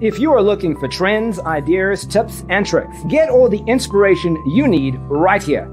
If you are looking for trends, ideas, tips, and tricks, get all the inspiration you need right here.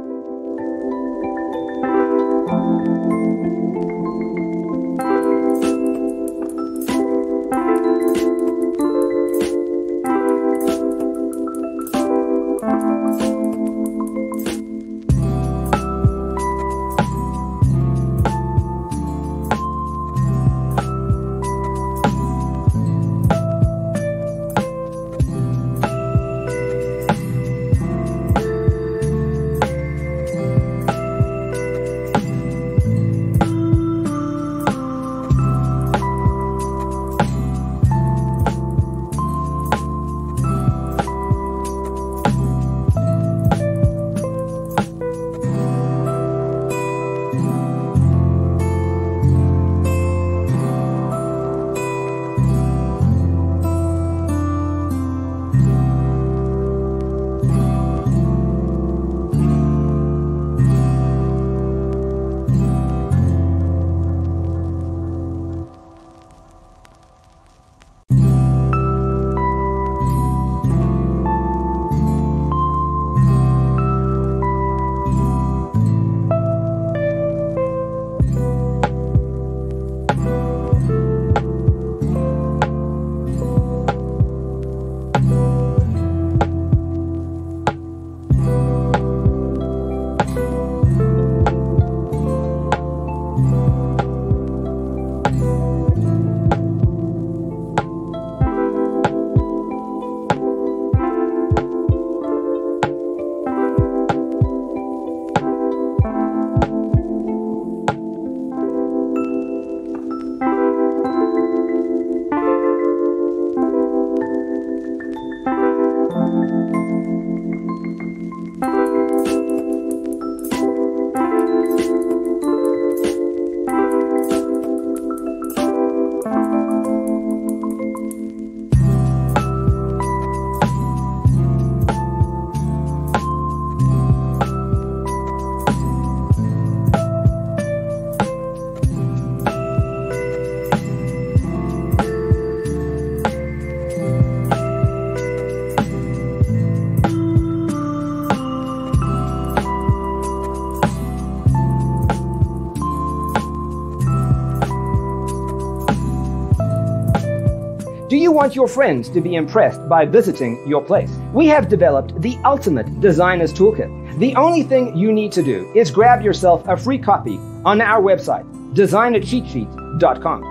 Want your friends to be impressed by visiting your place? We have developed the ultimate designer's toolkit. The only thing you need to do is grab yourself a free copy on our website, designercheatsheet.com.